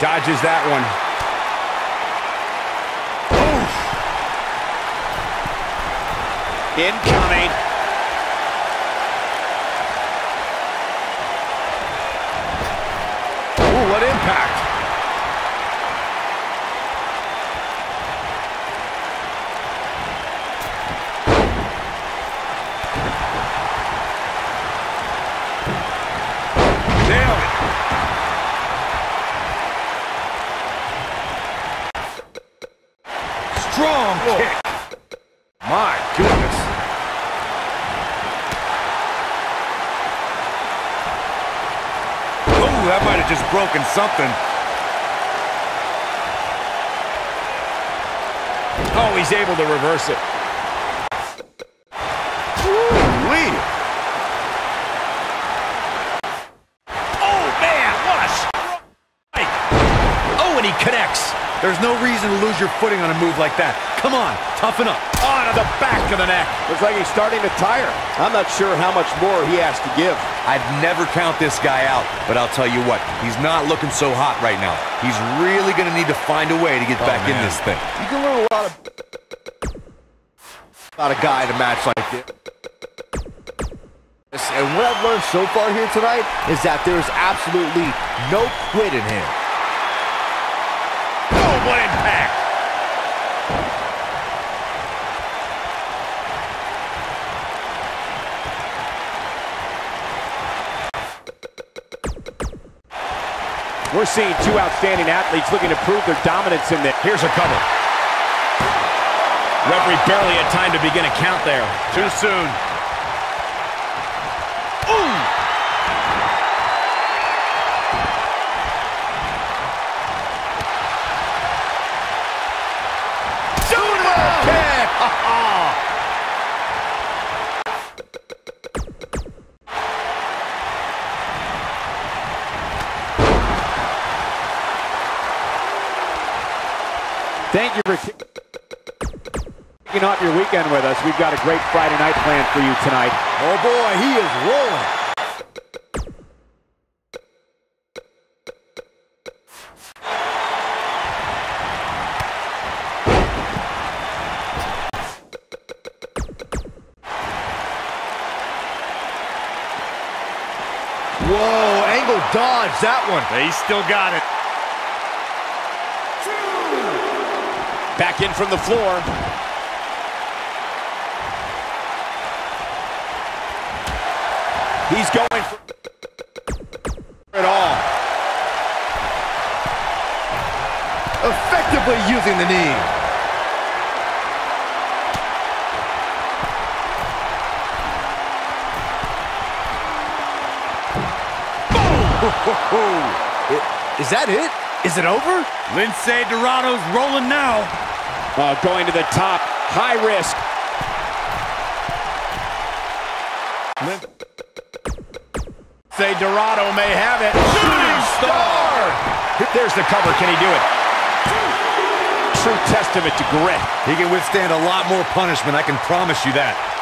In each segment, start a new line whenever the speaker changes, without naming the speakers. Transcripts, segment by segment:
Dodges that one.
Incoming.
Ooh, what impact. Nailed it. Strong kick. My goodness. Oh, that broken something. Oh, he's able to reverse it. Oh, man, what a strike. Oh, and he connects. There's no reason to lose your footing on a move like that. Come on, toughen up. Onto the back of the neck.
Looks like he's starting to tire. I'm not sure how much more he has to give.
I'd never count this guy out, but I'll tell you what, he's not looking so hot right now. He's really going to need to find a way to get oh, back in this thing.
You can learn a lot of about a guy in a match like this. And what I've learned so far here tonight is that there's absolutely no quit in him. We're seeing two outstanding athletes looking to prove their dominance in this.
Here's a cover. Referee barely had time to begin a count there. Too soon.
Thank you for kicking off your weekend with us. We've got a great Friday night planned for you tonight.
Oh boy, he is rolling. Whoa, angle dodge that one. He still got it.
Back in from the floor. He's going for it all.
Effectively using the knee. Is that it? Is it over? Lince Dorado's rolling now.
Uh, going to the top. High risk.
Say Dorado may have it. Shooting star! There's the cover. Can he do it?
True testament to grit.
He can withstand a lot more punishment, I can promise you that.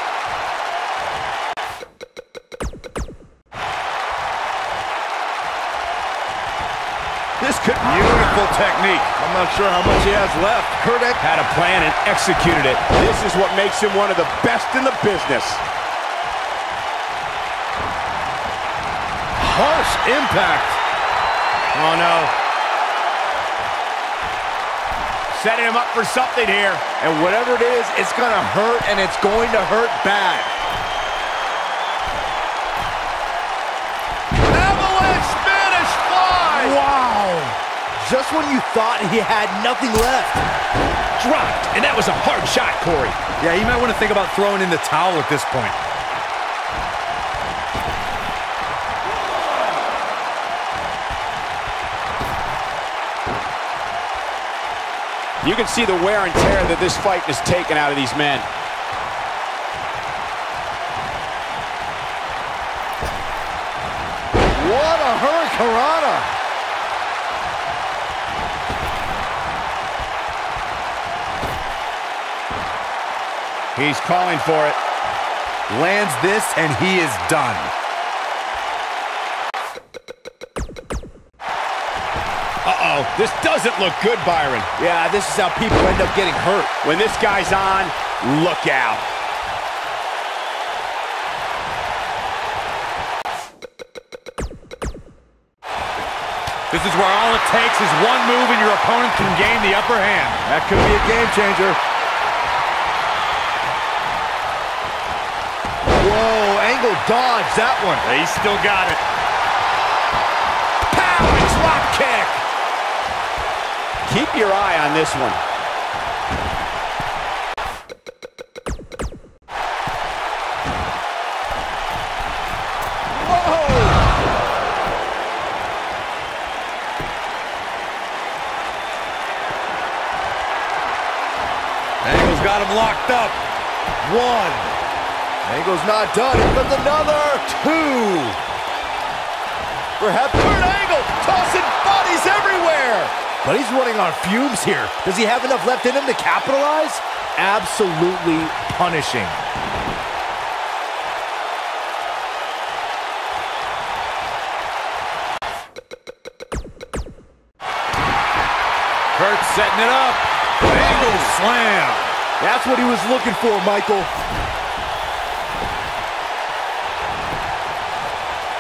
This could beautiful technique. I'm not sure how much he has left. Kurdek had a plan and executed it.
This is what makes him one of the best in the business.
Harsh impact. Oh no. Setting him up for something here.
And whatever it is, it's going to hurt, and it's going to hurt bad. Just when you thought he had nothing left.
Dropped, and that was a hard shot, Corey. Yeah, you might want to think about throwing in the towel at this point.
You can see the wear and tear that this fight has taken out of these men.
What a hurricanrana! He's calling for it. Lands this, and he is done. Uh-oh, this doesn't look good, Byron.
Yeah, this is how people end up getting hurt.
When this guy's on, look out.
This is where all it takes is one move and your opponent can gain the upper hand.
That could be a game changer. Whoa, Angle dodged that one.
He still got it.
Pow, drop kick.
Keep your eye on this one.
Angle's got him locked up.
One. Angle's not done. Here comes another. Two. Perhaps Kurt Angle tossing bodies everywhere. But he's running on fumes here. Does he have enough left in him to capitalize? Absolutely punishing.
Kurt setting it up. Angle slam.
That's what he was looking for, Michael.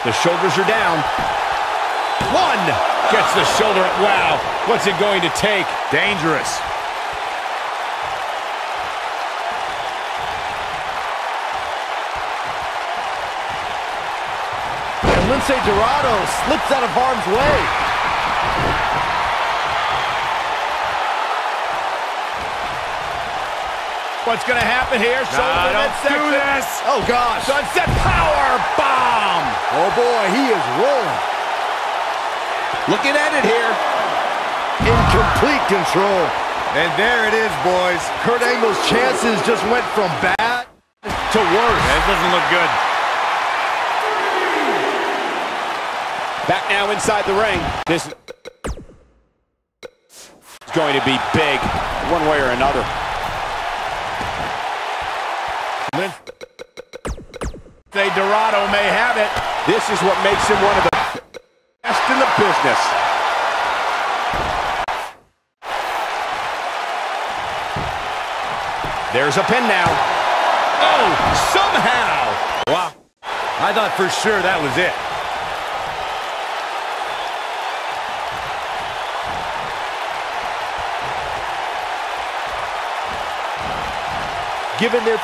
The shoulders are down.
One. Gets the shoulder up. Wow. What's it going to take? Dangerous.
And Lince Dorado slips out of harm's way.
What's going to happen here? Shoulder
Nah, don't do this.
Oh, gosh.
Sunset power bomb.
Oh, boy, he is rolling.
Looking at it here.
In complete control.
And there it is, boys.
Kurt Angle's chances just went from bad to worse.
That doesn't look good.
Back now inside the ring. This is going to be big, one way or another.
Say Dorado may have it.
This is what makes him one of the best in the business. There's a pin now.
Oh, somehow. Wow. I thought for sure that was it.
Given their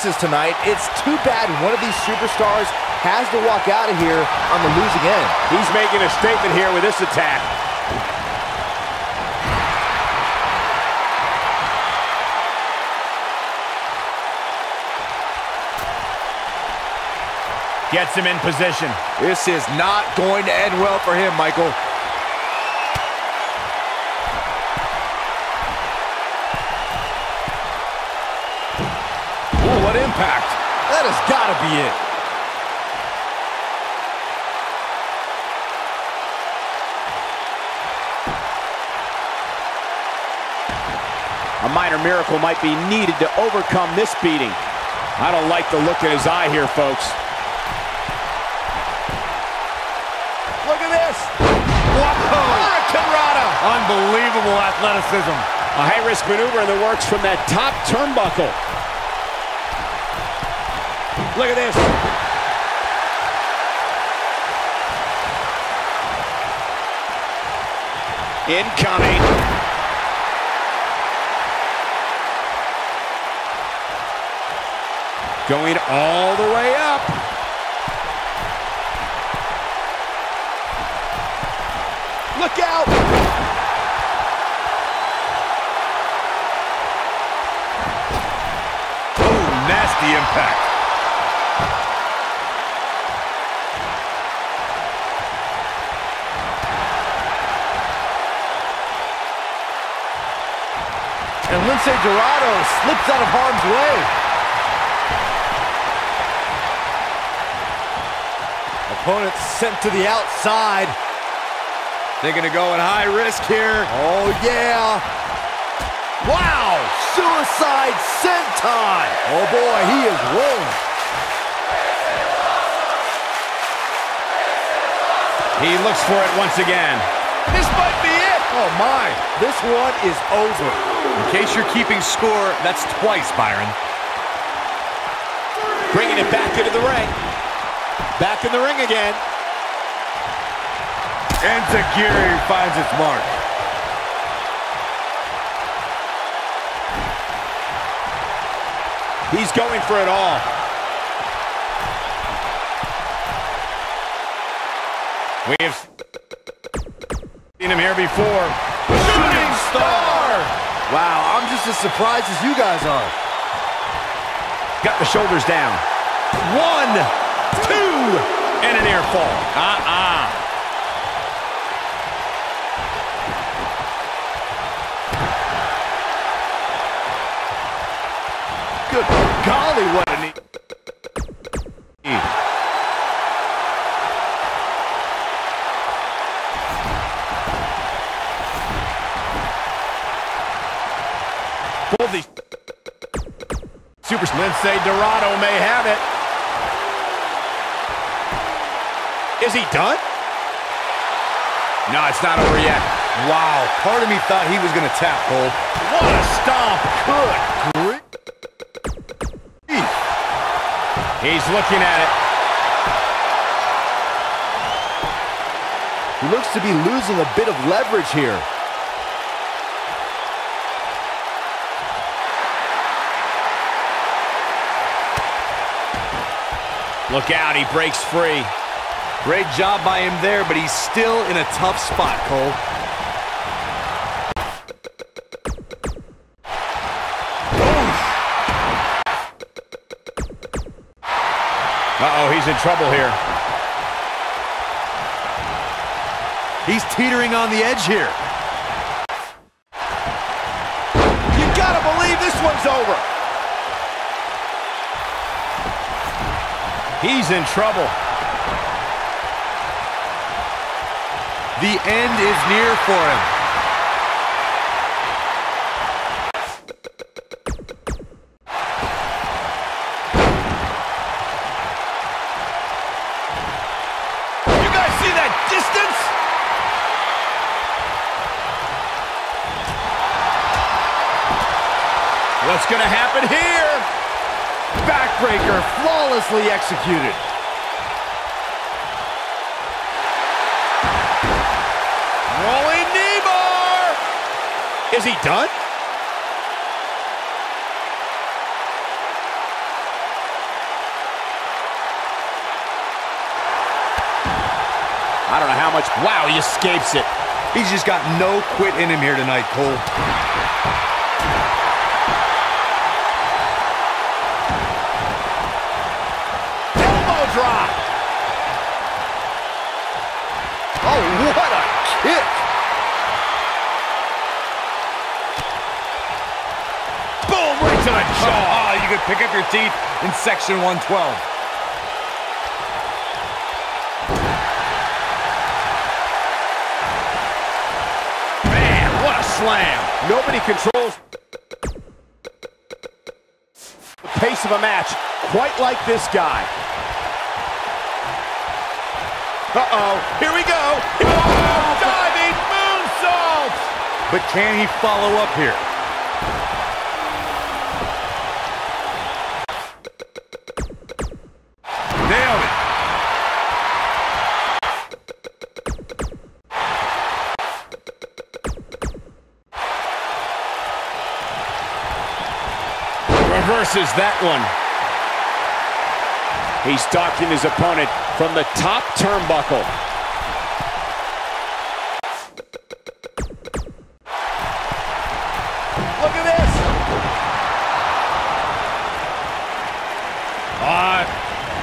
performances tonight, it's too bad one of these superstars has to walk out of here on the losing end.
He's making a statement here with this attack.
Gets him in position.
This is not going to end well for him, Michael. That has got to be it.
A minor miracle might be needed to overcome this beating. I don't like the look in his eye here, folks.
Look at this.
Whoa. Unbelievable athleticism.
A high-risk maneuver in the works from that top turnbuckle. Look at this. Incoming. Going all the way up.
Look out.
Oh, nasty impact.
And Lince Dorado slips out of harm's way. Opponent sent to the outside.
Thinking of going high risk here.
Oh, yeah. Wow! Suicide senton! Oh, boy, he is rolling.
He looks for it once again.
This might be it. Oh, my. This one is over.
In case you're keeping score, that's twice, Byron.
Bringing it back into the ring. Back in the ring again.
And Tajiri finds its mark.
He's going for it all. We have seen him here before.
Shooting star. Wow, I'm just as surprised as you guys are.
Got the shoulders down. One, two, and an air fall. Uh-uh. Super Lince Dorado may have it. Is he done? No, it's not over yet.
Wow, part of me thought he was going to tap, Cole.
What a stomp. Good grief.
He's looking at it.
He looks to be losing a bit of leverage here.
Look out, he breaks free.
Great job by him there, but he's still in a tough spot, Cole.
Uh-oh, he's in trouble here.
He's teetering on the edge here.
He's in trouble.
The end is near for him.
Executed.
Rolling knee bar. Is he done? I don't know how much. Wow, he escapes it.
He's just got no quit in him here tonight, Cole. Pick up your teeth in section 112.
Man, what a slam. Nobody controls the pace of a match quite like this guy. Uh-oh, here we go. Oh, diving moonsault.
But can he follow up here?
Reverses that one. He's stalking his opponent from the top turnbuckle.
Look at this.
Uh,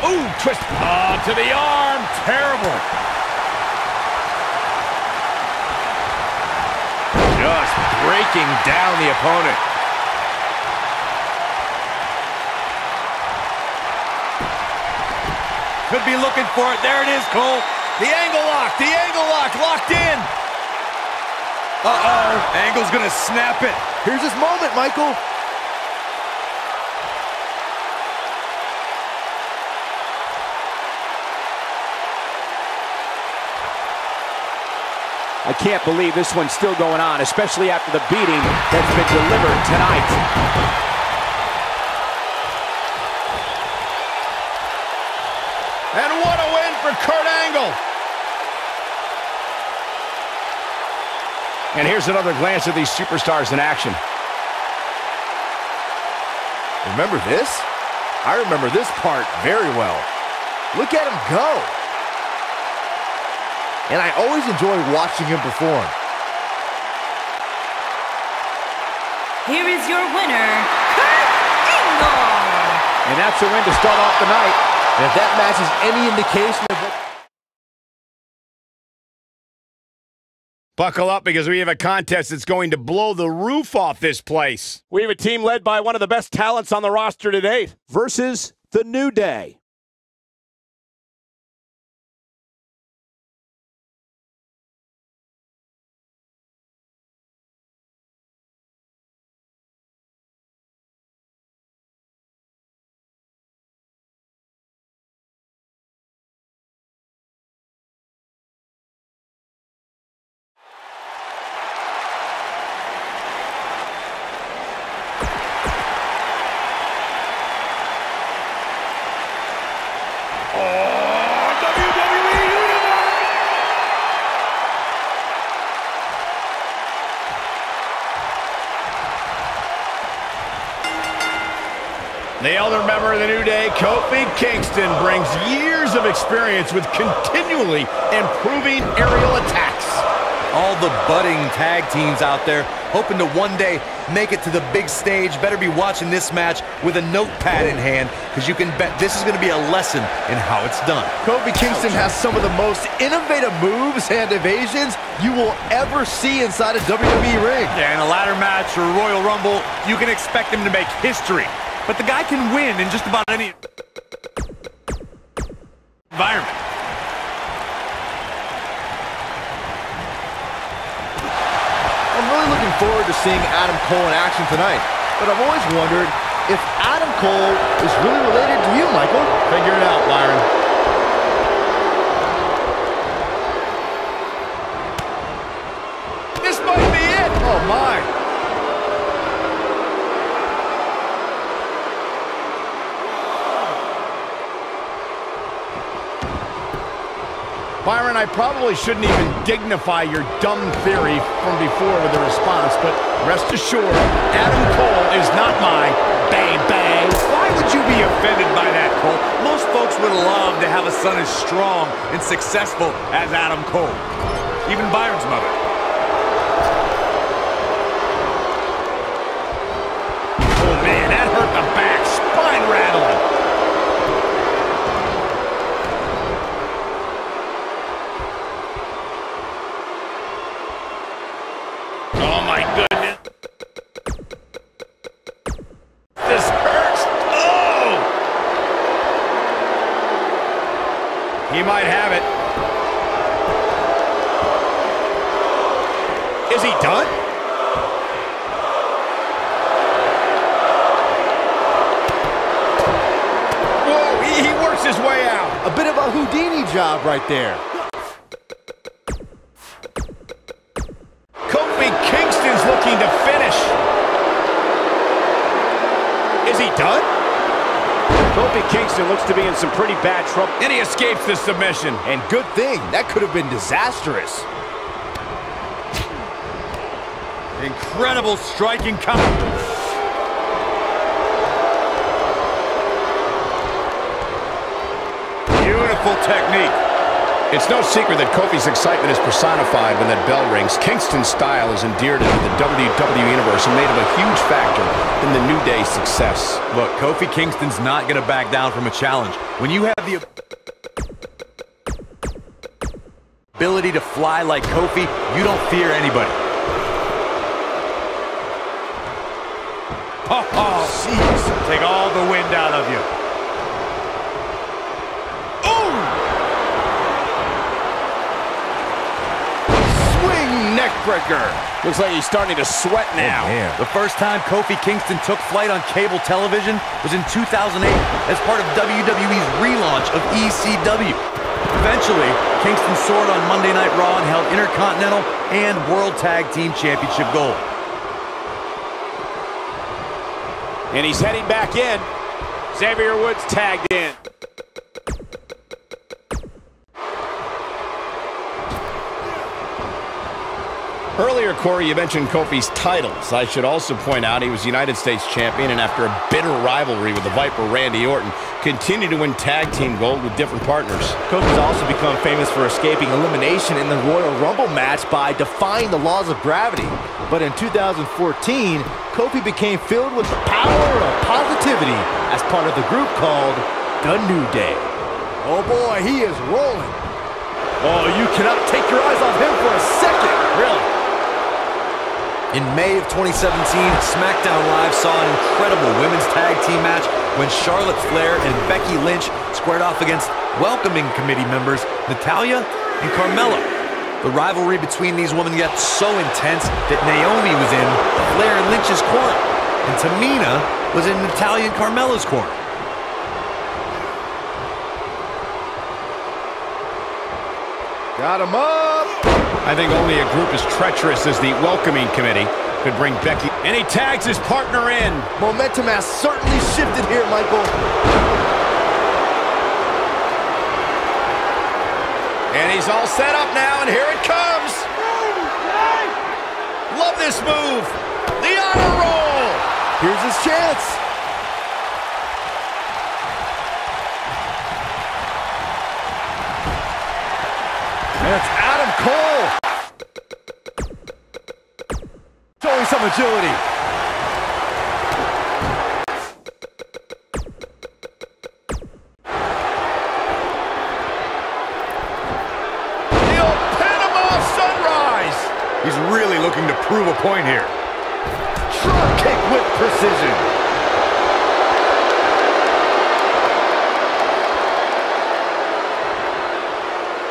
ooh, twist. Uh, to the arm. Terrible.
Just breaking down the opponent. Be looking for it. There it is, Cole. The angle lock. The angle lock. Locked in. Uh-oh. Angle's going to snap it.
Here's his moment, Michael.
I can't believe this one's still going on, especially after the beating that's been delivered tonight.
For Kurt Angle.
And here's another glance at these superstars in action.
Remember this? I remember this part very well. Look at him go. And I always enjoy watching him perform.
Here is your winner, Kurt Angle.
And that's a win to start off the night.
And if that match is any indication of what...
Buckle up because we have a contest that's going to blow the roof off this place.
We have a team led by one of the best talents on the roster today versus the New Day.
Kingston, brings years of experience with continually improving aerial attacks. All the budding tag teams out there hoping to one day make it to the big stage better be watching this match with a notepad in hand because you can bet this is going to be a lesson in how it's done.
Kofi Kingston has some of the most innovative moves and evasions you will ever see inside a WWE ring.
Yeah, in a ladder match or Royal Rumble, you can expect him to make history. But the guy can win in just about any environment.
I'm really looking forward to seeing Adam Cole in action tonight. But I've always wondered if Adam Cole is really related to you, Michael.
Figure it out, Byron. This might be it.
Oh, my.
Byron, I probably shouldn't even dignify your dumb theory from before with a response, but rest assured, Adam Cole is not my bang bang. Why would you be offended by that, Cole? Most folks would love to have a son as strong and successful as Adam Cole. Even Byron's mother.
Job right there.
Kofi Kingston's looking to finish. Is he done?
Kofi Kingston looks to be in some pretty bad trouble.
And he escapes the submission.
And good thing, that could have been disastrous.
Incredible striking counter. Technique.
It's no secret that Kofi's excitement is personified when that bell rings. Kingston's style is endeared into the WWE Universe and made him a huge factor in the New Day's success.
Look, Kofi Kingston's not going to back down from a challenge. When you have the ability to fly like Kofi, you don't fear anybody. Oh, oh, jeez. Take all the wind out of you.
Looks like he's starting to sweat oh, now.
man.
The first time Kofi Kingston took flight on cable television was in 2008 as part of WWE's relaunch of ECW. Eventually, Kingston soared on Monday Night Raw and held Intercontinental and World Tag Team Championship gold.
And he's heading back in. Xavier Woods tagged in.
Earlier, Corey, you mentioned Kofi's titles. I should also point out he was United States champion, and after a bitter rivalry with the Viper Randy Orton, continued to win tag team gold with different partners.
Kofi's also become famous for escaping elimination in the Royal Rumble match by defying the laws of gravity. But in 2014, Kofi became filled with the power of positivity as part of the group called The New Day. Oh boy, he is rolling. Oh, you cannot take your eyes off him for a second. Really?
In May of 2017, SmackDown Live saw an incredible women's tag team match when Charlotte Flair and Becky Lynch squared off against welcoming committee members Natalya and Carmella. The rivalry between these women got so intense that Naomi was in Flair and Lynch's corner, and Tamina was in Natalya and Carmella's corner.
Got him up.
I think only a group as treacherous as the welcoming committee could bring Becky.
And he tags his partner in.
Momentum has certainly shifted here, Michael.
And he's all set up now, and here it comes. Love this move. The honor roll.
Here's his chance. Cole. Showing some agility.
Epitome of sunrise.
He's really looking to prove a point here.
Drop kick with precision.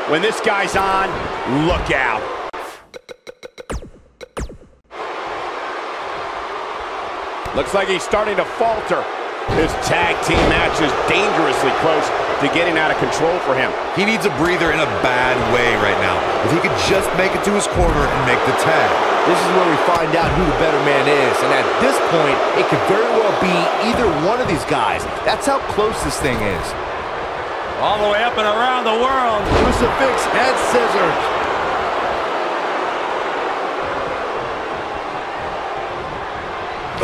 When this guy's on, look out. Looks like he's starting to falter. This tag team match is dangerously close to getting out of control for him.
He needs a breather in a bad way right now. If he could just make it to his corner and make the tag.
This is where we find out who the better man is. And at this point, it could very well be either one of these guys. That's how close this thing is.
All the way up and around the world.
Crucifix head scissors.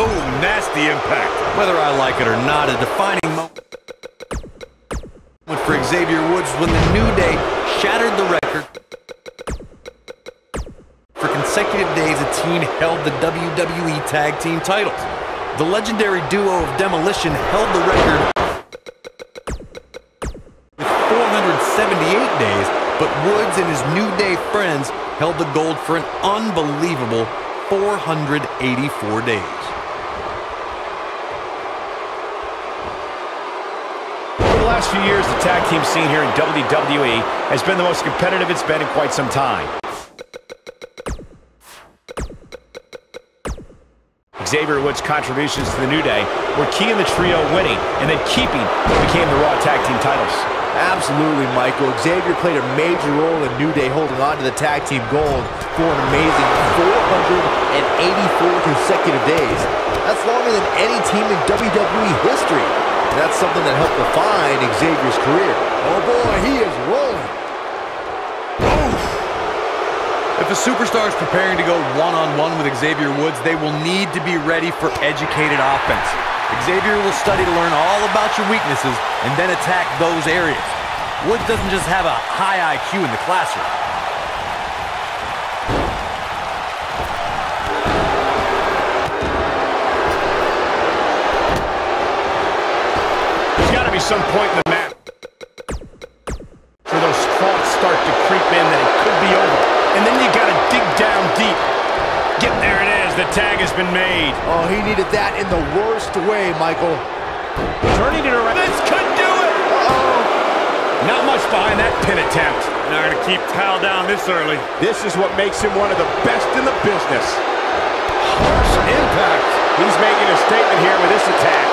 Oh, nasty impact. Whether I like it or not, a defining moment for Xavier Woods when the New Day shattered the record. For consecutive days, a team held the WWE Tag Team titles. The legendary duo of Demolition held the record 478 days, but Woods and his New Day friends held the gold for an unbelievable 484 days.
Over the last few years, the tag team scene here in WWE has been the most competitive it's been in quite some time. Xavier Woods' contributions to the New Day were key in the trio winning and then keeping what became the Raw Tag Team titles.
Absolutely, Michael. Xavier played a major role in New Day holding on to the tag team gold for an amazing 484 consecutive days. That's longer than any team in WWE history. That's something that helped define Xavier's career. Oh boy, he is rolling.
If a superstar is preparing to go one-on-one with Xavier Woods, they will need to be ready for educated offense. Xavier will study to learn all about your weaknesses and then attack those areas. Woods doesn't just have a high IQ in the classroom.
There's got to be some point in the match tag has been made.
Oh, he needed that in the worst way, Michael.
Turning it around. This could do it.
Uh-oh.
Not much behind that pin attempt.
Not going to keep Kyle down this early.
This is what makes him one of the best in the business.
Harsh impact.
He's making a statement here with this attack.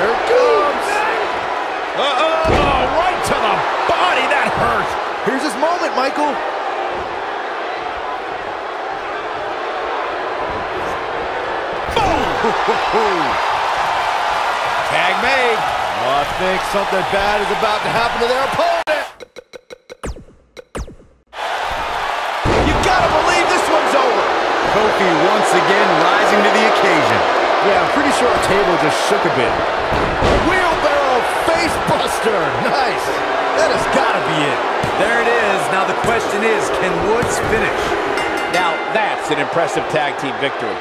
Here it comes.
Uh-oh! Oh, right to the body. That hurt.
Here's his moment, Michael.
Tag made.
Oh, I think something bad is about to happen to their opponent. You gotta believe this one's over.
Kofi once again rising to the occasion.
Yeah, I'm pretty sure our table just shook a bit. Wheelbarrow face buster. Nice. That has gotta be it.
There it is. Now the question is, can Woods finish?
Now that's an impressive tag team victory.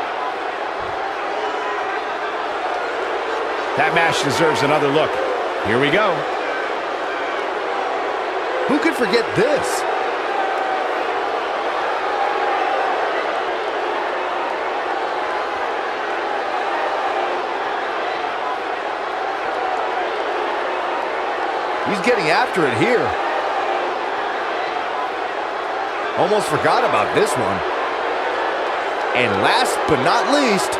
That match deserves another look. Here we go.
Who could forget this? He's getting after it here. Almost forgot about this one. And last but not least,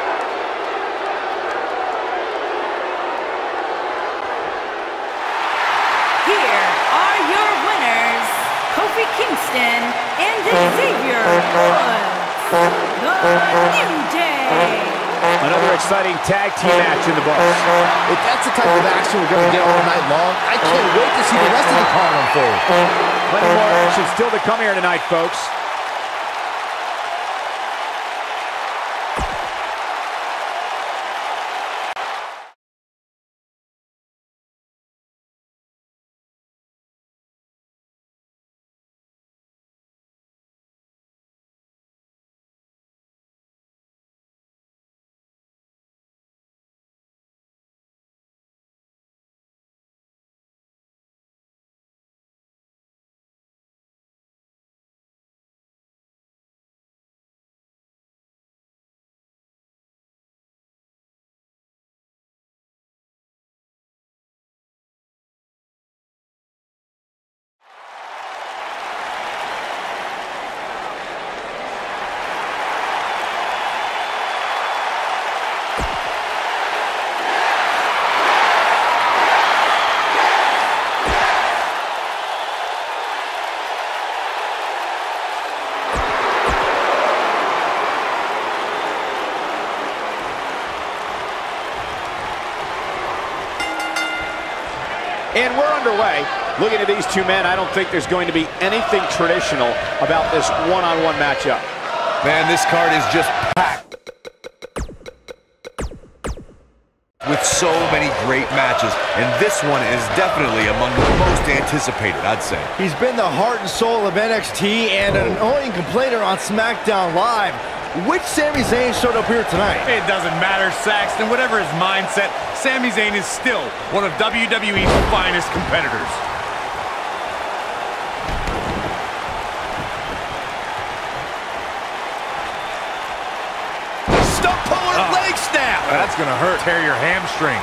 Here are your winners, Kofi Kingston and Xavier Woods. The New Day.
Another exciting tag team match in the books.
if that's the type of action we're going to get all night long, I can't wait to see the rest of the card unfold.
Plenty more action still to come here tonight, folks. And we're underway. Looking at these two men, I don't think there's going to be anything traditional about this one-on-one matchup.
Man, this card is just packed with so many great matches, and this one is definitely among the most anticipated, I'd say.
He's been the heart and soul of NXT and an annoying complainer on SmackDown Live. Which Sami Zayn showed up here tonight?
It doesn't matter, Saxton. Whatever his mindset, Sami Zayn is still one of WWE's finest competitors.
Stump puller
Oh. Ah.
leg snap.
That's gonna hurt. Tear your hamstring.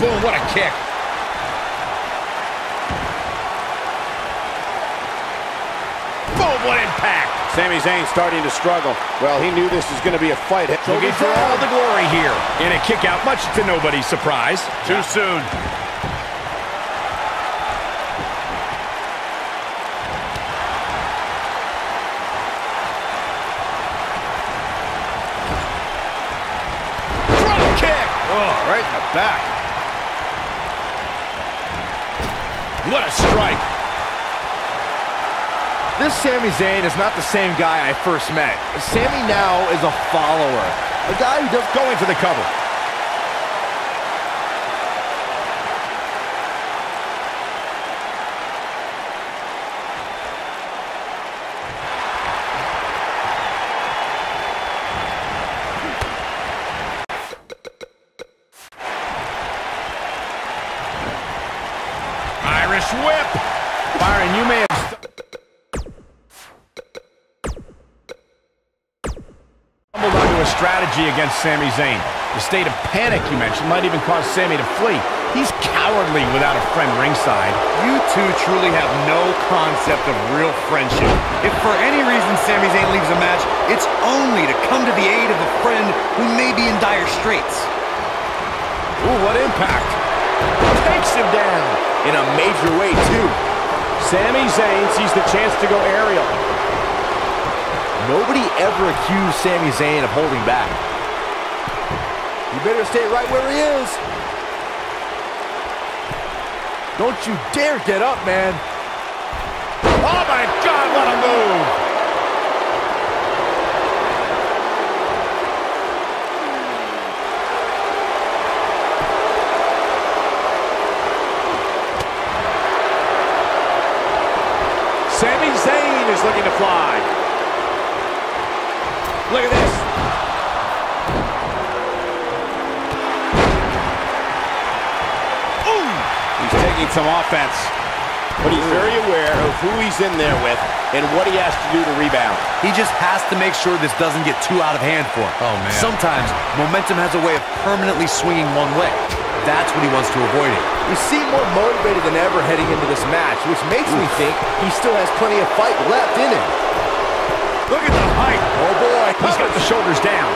Boom, what a kick. Boom, what impact.
Sami Zayn starting to struggle. Well, he knew this was going to be a fight.
Looking for all the glory here. In a kick out, much to nobody's surprise.
Too soon.
Front kick.
Oh, right in the back.
What a strike.
This Sami Zayn is not the same guy I first met. Sami now is a follower. A guy who does
Going for the cover. Sami Zayn. The state of panic you mentioned might even cause Sami to flee. He's cowardly without a friend ringside.
You two truly have no concept of real friendship. If for any reason Sami Zayn leaves a match, it's only to come to the aid of a friend who may be in dire straits.
Ooh, what impact. Takes him down.
In a major way, too.
Sami Zayn sees the chance to go aerial.
Nobody ever accused Sami Zayn of holding back. You better stay right where he is. Don't you dare get up, man.
Oh, my God, what a move.
Sami Zayn is looking to fly.
He's taking some offense.
But he's very aware of who he's in there with and what he has to do to rebound.
He just has to make sure this doesn't get too out of hand for him.
Oh, man.
Sometimes momentum has a way of permanently swinging one way. That's what he wants to avoid it.
You seem more motivated than ever heading into this match, which makes me think he still has plenty of fight left in him.
Look at the height. Oh, boy. He's got the shoulders down.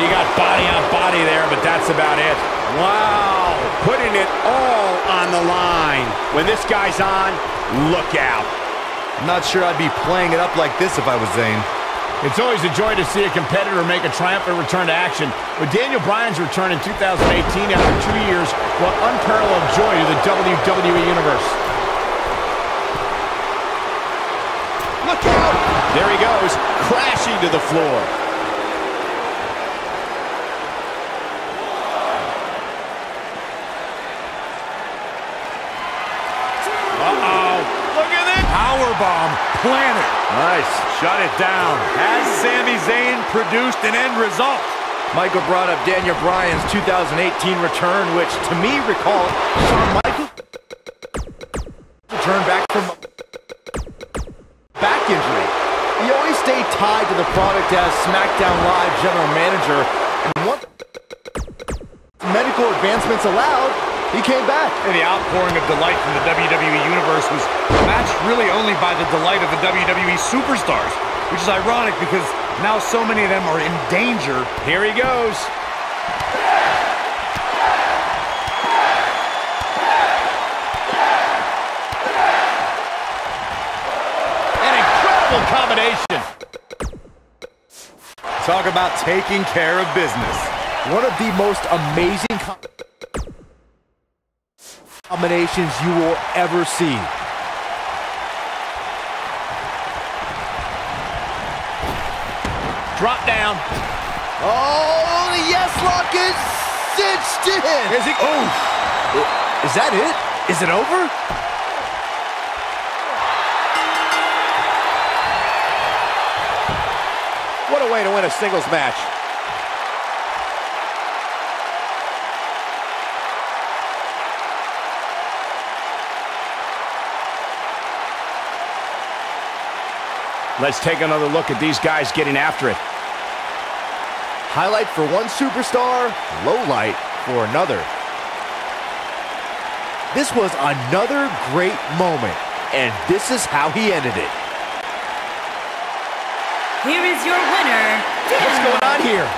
He got body on body there, but that's about it.
Wow, putting it all on the line. When this guy's on, look out.
I'm not sure I'd be playing it up like this if I was Zayn.
It's always a joy to see a competitor make a triumphant return to action. but Daniel Bryan's return in 2018 after two years brought unparalleled joy to the WWE Universe.
Look out. There he goes, crashing to the floor.
Uh-oh. Look at this.
Powerbomb planted.
Nice.
Shut it down. Has Sami Zayn produced an end result?
Michael brought up Daniel Bryan's 2018 return, which to me recalled Shawn Michaels' return back from back injury. He always stayed tied to the product as SmackDown Live general manager, and once medical advancements allowed, he came back.
And the outpouring of delight from the WWE Universe was matched really only by the delight of the WWE superstars, which is ironic because now so many of them are in danger.
Here he goes. An incredible combination.
Talk about taking care of business.
One of the most amazing com- combinations you will ever see.
Drop down.
Oh, the yes lock is cinched in.
Is it? Oh,
Is that it? Is it over?
What a way to win a singles match.
Let's take another look at these guys getting after it.
Highlight for one superstar, low light for another. This was another great moment, and this is how he ended it.
Here is your winner,
What's going on here?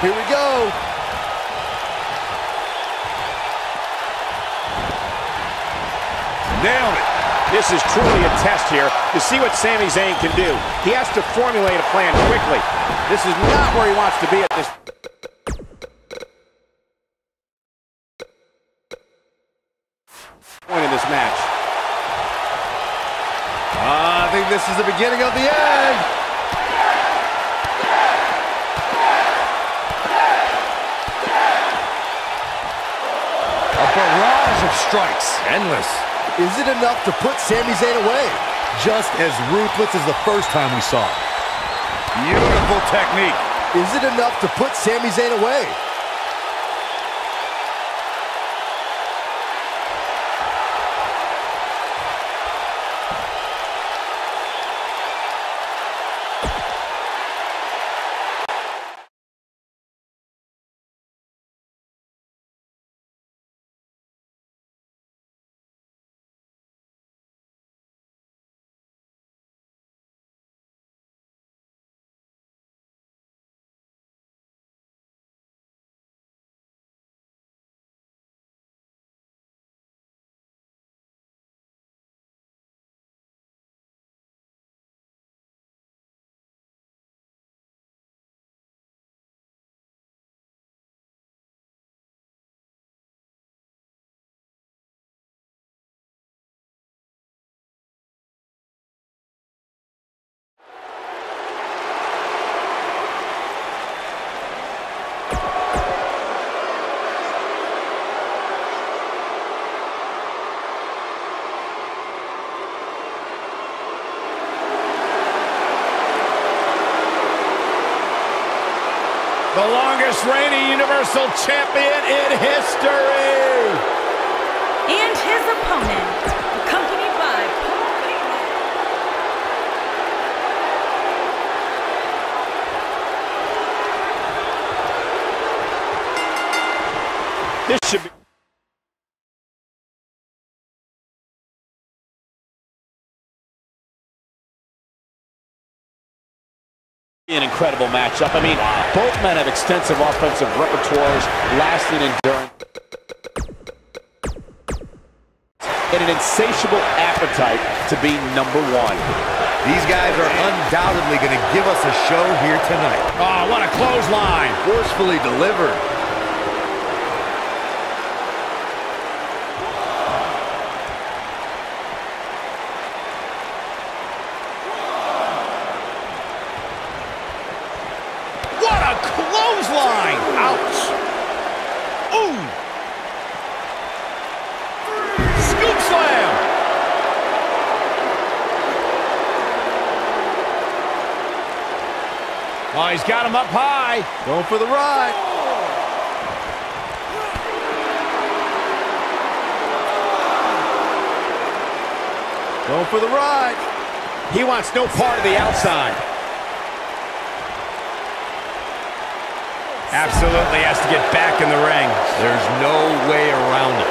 Here we go.
Nailed it.
This is truly a test here to see what Sami Zayn can do. He has to formulate a plan quickly. This is not where he wants to be at this point in this match.
Ah, I think this is the beginning of the end. A barrage of strikes.
Endless. Is it enough to put Sami Zayn away?
Just as ruthless as the first time we saw it. Beautiful technique.
Is it enough to put Sami Zayn away?
The longest reigning Universal Champion in history.
And his opponent, accompanied by Paul Heyman.
This should be...
An incredible matchup. I mean, both men have extensive offensive repertoires, lasting endurance, and an insatiable appetite to be number one.
These guys are undoubtedly going to give us a show here tonight.
Oh, what a clothesline.
Forcefully delivered.
What a clothesline. Ouch. Ooh. Scoop slam. Oh, he's got him up high.
Going for the ride. Going for the ride.
He wants no part of the outside.
Absolutely has to get back in the ring.
There's no way around it.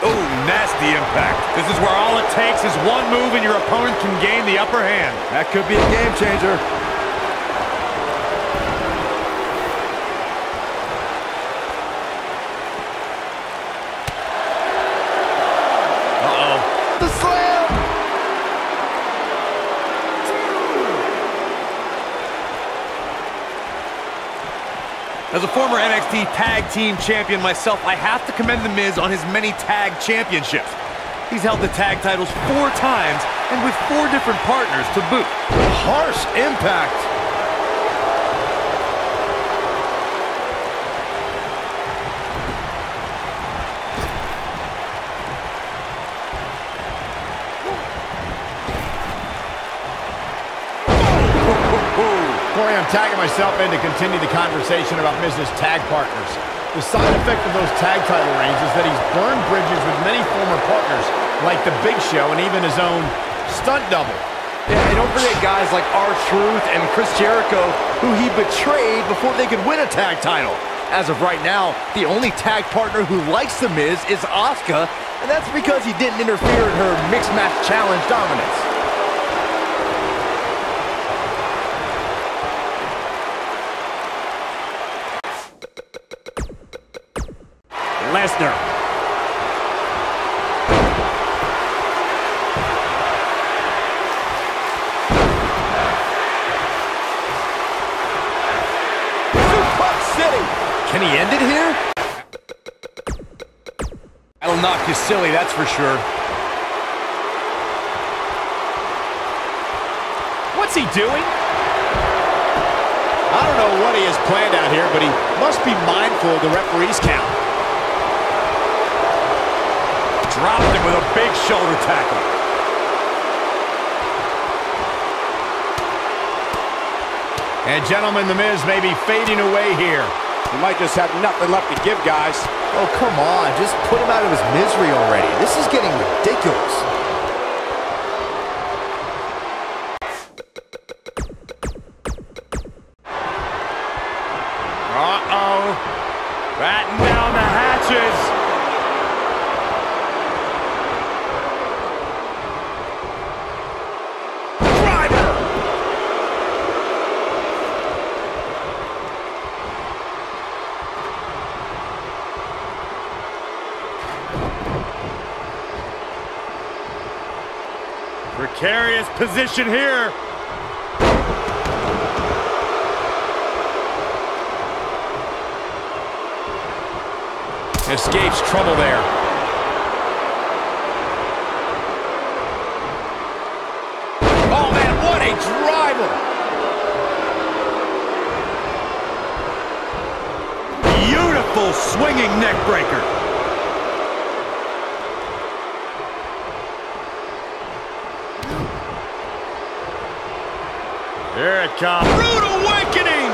Oh, nasty impact. This is where all it takes is one move and your opponent can gain the upper hand.
That could be a game changer.
Uh-oh.
The slam.
As a former NXT Tag Team Champion myself, I have to commend The Miz on his many tag championships. He's held the tag titles four times and with four different partners to boot.
Harsh impact.
Corey, Myself in to continue the conversation about Miz's tag partners. The side effect of those tag title reigns is that he's burned bridges with many former partners, like The Big Show and even his own stunt double.
Yeah, and don't forget guys like R-Truth and Chris Jericho, who he betrayed before they could win a tag title. As of right now, the only tag partner who likes The Miz is Asuka, and that's because he didn't interfere in her mixed match challenge dominance.
Lesnar.
City. Can he end it here?
That'll knock you silly, that's for sure.
What's he doing?
I don't know what he has planned out here, but he must be mindful of the referee's count.
Dropped him with a big shoulder tackle.
And gentlemen, The Miz may be fading away here.
He might just have nothing left to give, guys.
Oh, come on. Just put him out of his misery already. This is getting ridiculous.
Position here.
Escapes trouble there. Oh, man, what a driver!
Beautiful swinging neck breaker. Here it comes. Rude awakening!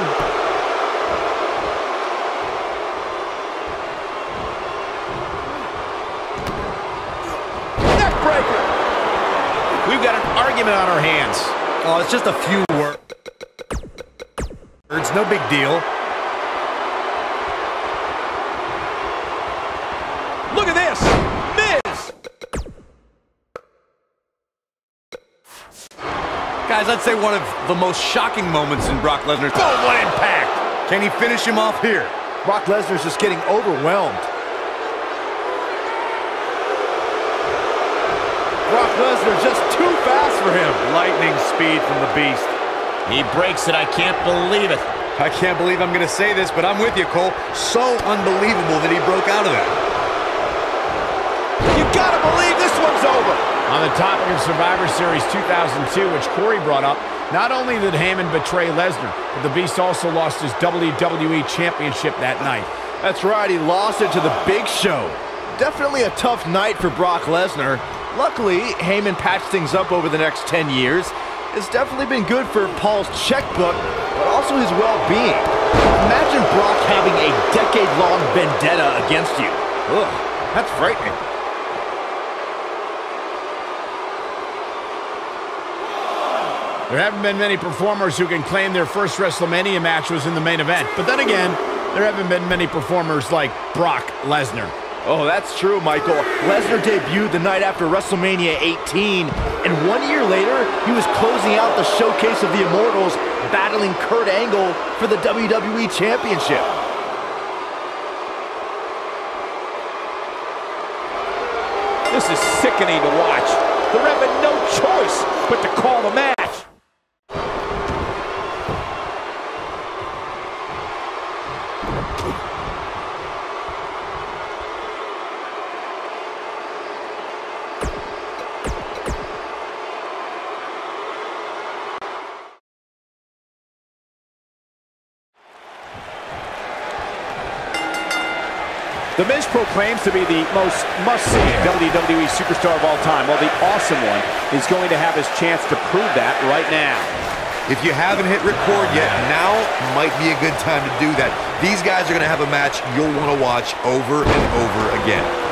Neckbreaker. We've got an argument on our hands.
Oh, it's just a few words. It's no big deal. Guys, I'd say one of the most shocking moments in Brock Lesnar's... Boom, oh, what impact! Can he finish him off here?
Brock Lesnar's just getting overwhelmed. Brock Lesnar just too fast for him.
Lightning speed from the Beast.
He breaks it. I can't believe it.
I can't believe I'm going to say this, but I'm with you, Cole. So unbelievable that he broke out of that.
You gotta believe this one's over.
On the topic of Survivor Series 2002, which Corey brought up, not only did Heyman betray Lesnar, but the Beast also lost his WWE Championship that night.
That's right, he lost it to the Big Show. Definitely a tough night for Brock Lesnar. Luckily, Heyman patched things up over the next 10 years. It's definitely been good for Paul's checkbook, but also his well-being. Imagine Brock having a decade-long vendetta against you. Ugh, that's frightening.
There haven't been many performers who can claim their first WrestleMania match was in the main event. But then again, there haven't been many performers like Brock Lesnar.
Oh, that's true, Michael. Lesnar debuted the night after WrestleMania 18, and one year later, he was closing out the showcase of the Immortals, battling Kurt Angle for the WWE Championship.
This is sickening to watch. The ref had no choice but to call the match. Proclaims to be the most must-see WWE superstar of all time. Well, the awesome one is going to have his chance to prove that right now.
If you haven't hit record yet, now might be a good time to do that. These guys are going to have a match you'll want to watch over and over again.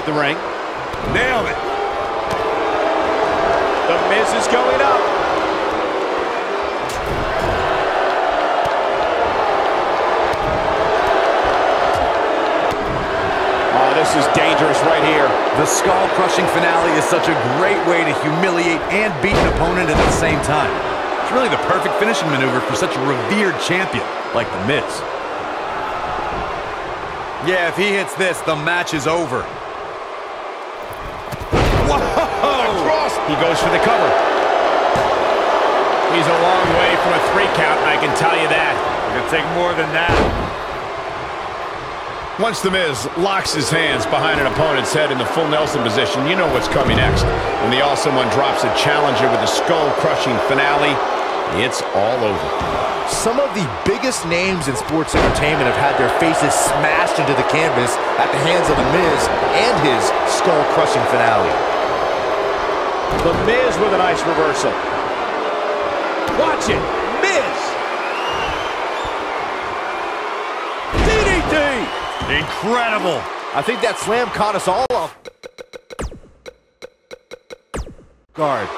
Outside the ring.
Nailed it.
The Miz is going up. Oh, this is dangerous right here.
The skull-crushing finale is such a great way to humiliate and beat an opponent at the same time. It's really the perfect finishing maneuver for such a revered champion like The Miz. Yeah, if he hits this, the match is over.
Cross. He goes for the cover. He's a long way from a three count, I can tell you that. It's going to take more than that. Once The Miz locks his hands behind an opponent's head in the full Nelson position, you know what's coming next. When the Awesome One drops a challenger with a skull-crushing finale, it's all over.
Some of the biggest names in sports entertainment have had their faces smashed into the canvas at the hands of The Miz and his skull-crushing finale.
The Miz with a nice reversal. Watch it. Miz.
DDT.
Incredible.
I think that slam caught us all off. Guard.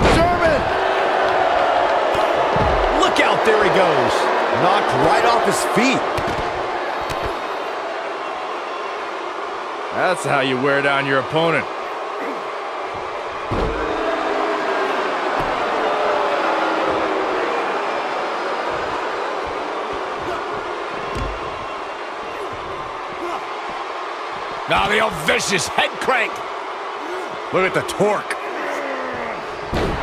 German.
Look out, there he goes.
Knocked right off his feet.
That's how you wear down your opponent.
Now the old vicious head crank.
Look at the torque.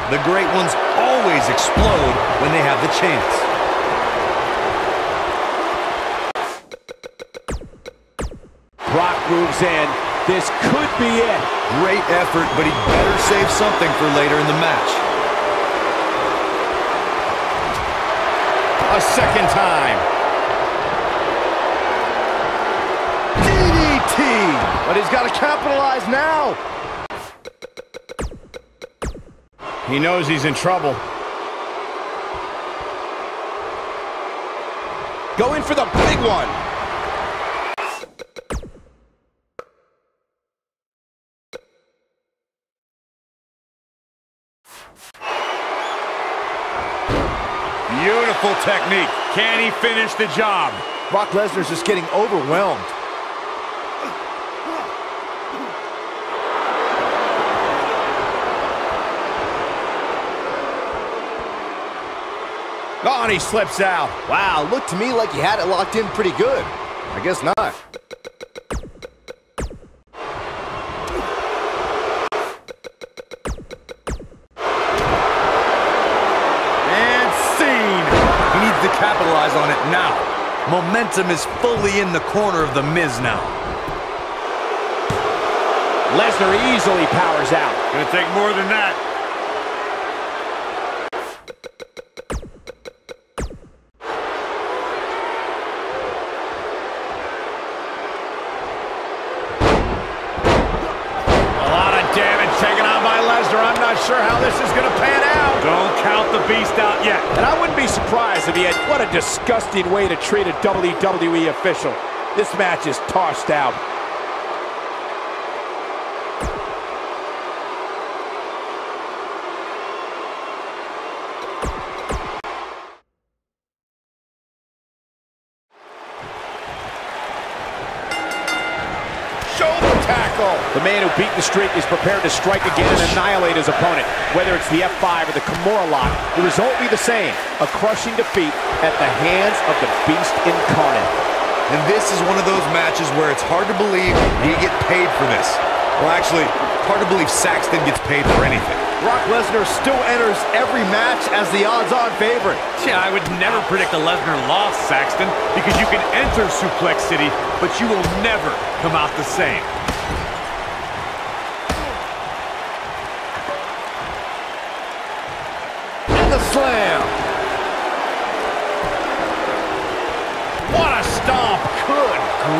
The great ones always explode when they have the chance.
Moves in. This could be it.
Great effort, but he better save something for later in the match.
A second time.
DDT. But he's got to capitalize now.
He knows he's in trouble.
Going for the big one.
Technique. Can he finish the job?
Brock Lesnar's just getting overwhelmed.
Oh, and he slips out.
Wow, looked to me like he had it locked in pretty good. I guess not.
Momentum is fully in the corner of The Miz now.
Lesnar easily powers out.
Gonna take more than that.
Disgusting way to treat a WWE official. This match is tossed out. Streak is prepared to strike again and annihilate his opponent. Whether it's the F5 or the Kimura lock, the result will be the same. A crushing defeat at the hands of the Beast Incarnate.
And this is one of those matches where it's hard to believe we get paid for this. Well, actually, hard to believe Saxton gets paid for anything.
Brock Lesnar still enters every match as the odds-on favorite.
Yeah, I would never predict a Lesnar loss, Saxton, because you can enter Suplex City, but you will never come out the same.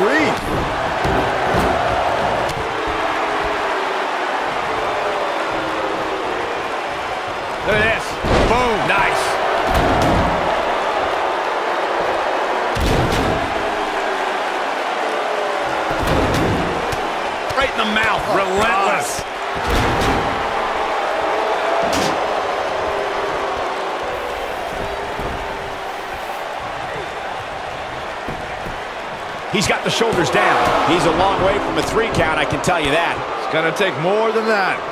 Grief.
Look at this. Boom. Nice. Right in the mouth.
Oh, Relentless.
He's got the shoulders down.
He's a long way from a three count, I can tell you that.
It's gonna take more than that.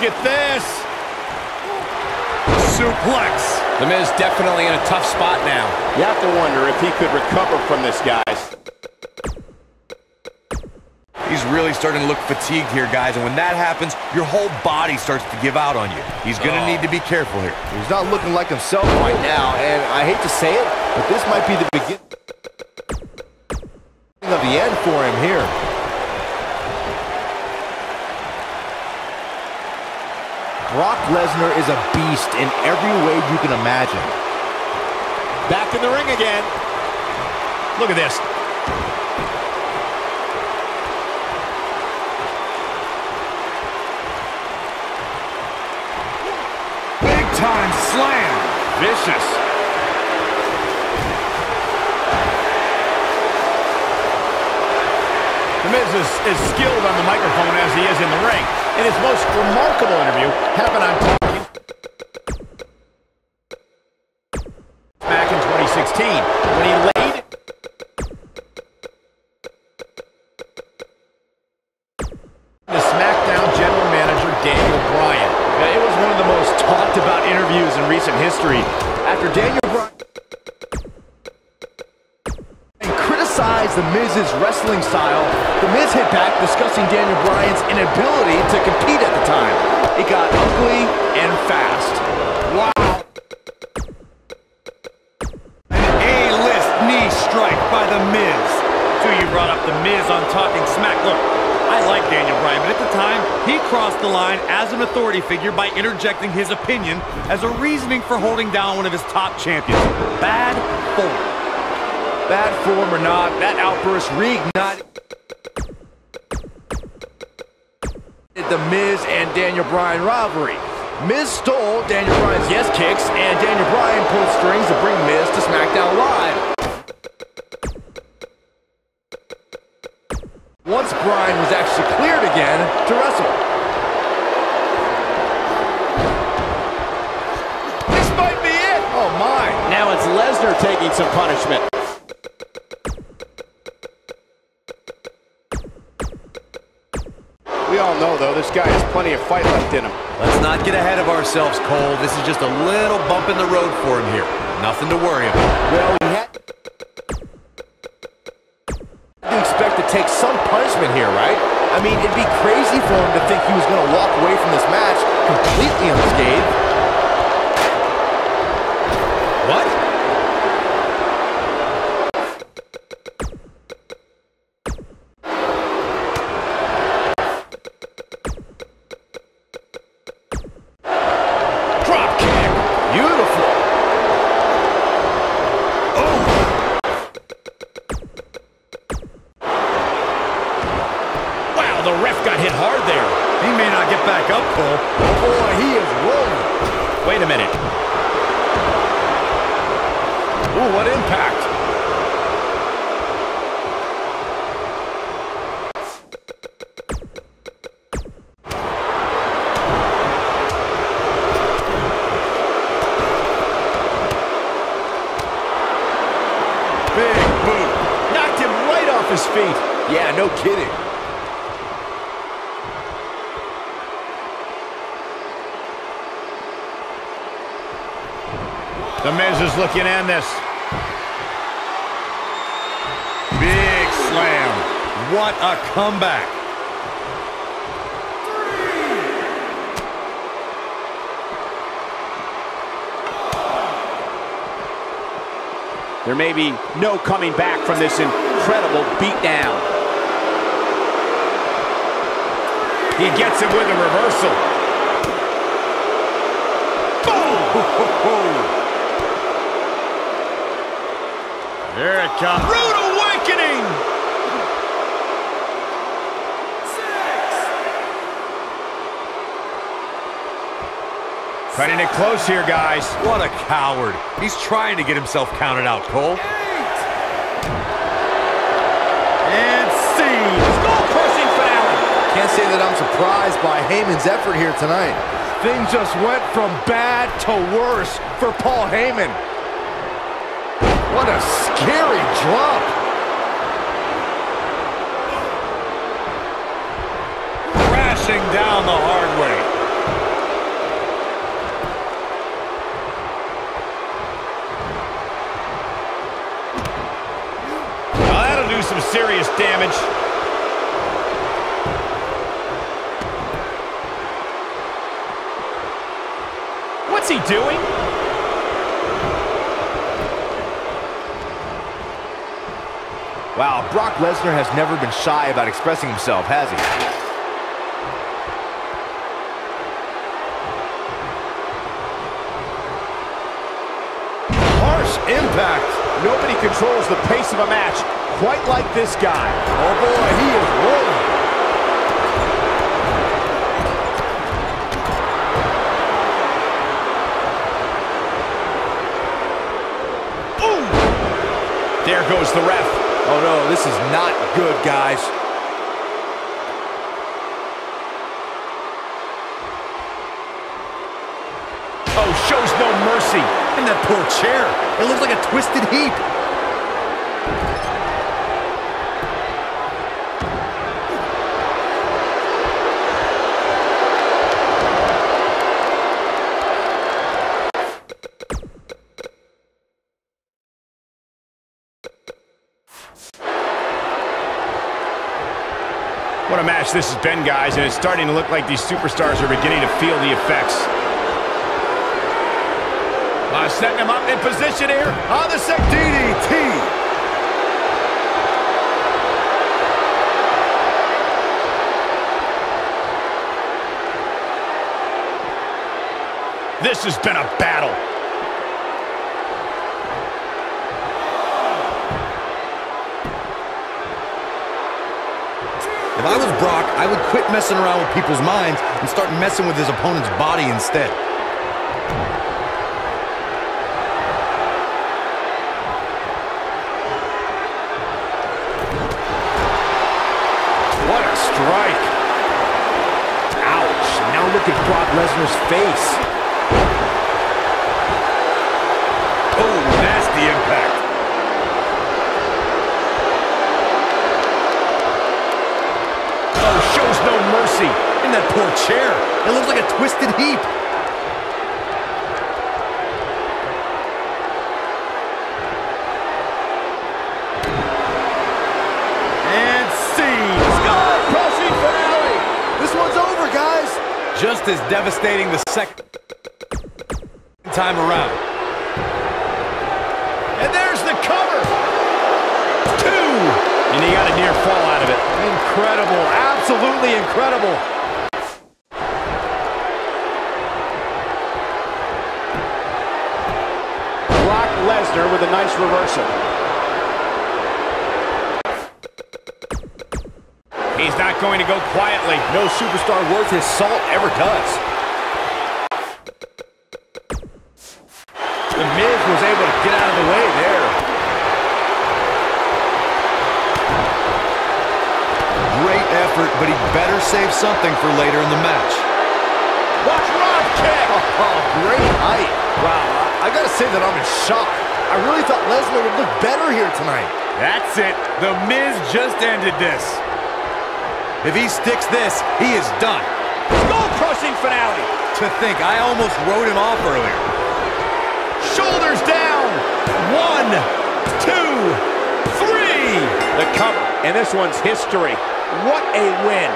Look at this.
Suplex.
The Miz definitely in a tough spot now.
You have to wonder if he could recover from this, guys.
He's really starting to look fatigued here, guys, and when that happens, your whole body starts to give out on you. He's gonna oh. need to be careful here.
He's not looking like himself right now, and I hate to say it, but this might be the beginning of the end for him here. Brock Lesnar is a beast in every way you can imagine.
Back in the ring again. Look at this.
Big time slam.
Vicious.
The Miz is, is skilled on the microphone as he is in the ring. And his most remarkable interview happened on
interjecting his opinion as a reasoning for holding down one of his top champions. Bad form.
Bad form or not, that outburst reignited the Miz and Daniel Bryan rivalry. Miz stole Daniel Bryan's yes kicks, and Daniel Bryan pulled strings to bring Miz to SmackDown Live.
Lesnar taking some punishment. We all know, though, this guy has plenty of fight left in him.
Let's not get ahead of ourselves, Cole. This is just a little bump in the road for him here. Nothing to worry about.
Well, he had to expect to take some punishment here, right? I mean, it'd be crazy for him to think he was going to walk away from this match completely unscathed.
The Miz is looking in this.
Big slam. What a comeback.
There may be no coming back from this incredible beatdown.
He gets it with a reversal. There it comes.
Rude awakening. Six.
Cutting it close here, guys.
What a coward. He's trying to get himself counted out, Cole. And see. Skull-crushing finale.
Can't say that I'm surprised by Heyman's effort here tonight. Things just went from bad to worse for Paul Heyman. What a scary drop.
Crashing down the hard way.
Now that'll do some serious damage.
What's he doing?
Wow, Brock Lesnar has never been shy about expressing himself, has he?
Harsh impact.
Nobody controls the pace of a match quite like this guy.
Oh boy, he is rolling.
There goes the ref.
Oh no, this is not good, guys.
Oh, shows no mercy.
And that poor chair. It looks like a twisted heap.
This has been, guys, and it's starting to look like these superstars are beginning to feel the effects.
Uh, setting him up in position here on the sec DDT.
This has been a battle.
Brock, I would quit messing around with people's minds and start messing with his opponent's body instead.
What a strike. Ouch. Now look at Brock Lesnar's face.
Chair. It looks like a twisted heap.
And see.
crushing finale. This one's over, guys.
Just as devastating the second time around.
And there's the cover.
Two. And he got a near fall out of it.
Incredible. Absolutely incredible.
Lesnar with a nice reversal.
He's not going to go quietly.
No superstar worth his salt ever does.
The Miz was able to get out of the way there. Great effort, but he better save something for later in the match.
Watch Rob kick. Oh, great height. Wow, I, I gotta say that I'm in shock. I really thought Lesnar would look better here tonight.
That's it. The Miz just ended this. If he sticks this, he is done.
Skull-crushing finale.
To think, I almost wrote him off earlier.
Shoulders down. One, two, three.
The cover, and this one's history. What a win.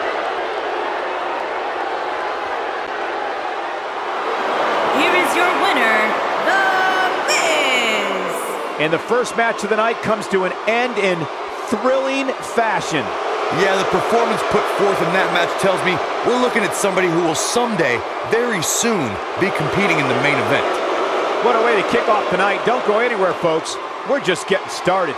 Here is your winner, The Miz.
And the first match of the night comes to an end in thrilling fashion.
Yeah, the performance put forth in that match tells me we're looking at somebody who will someday, very soon, be competing in the main event.
What a way to kick off tonight. Don't go anywhere, folks. We're just getting started.